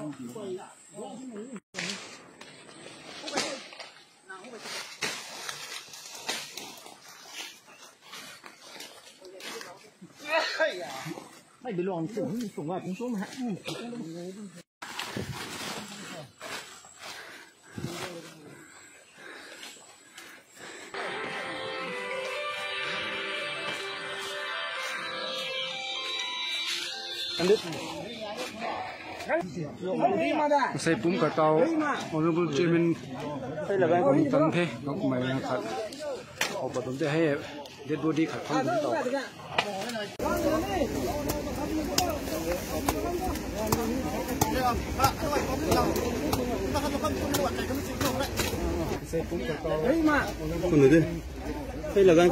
apa gitu không phải dấu mày bị loạn sủng sủng vào cũng xuống mà sai pum ka tao honorable của ông tận thế cũng mày là khát ở bắt đầu thế hay dead body khát không đúng tao sai pum ka tao con người đi सही लगा है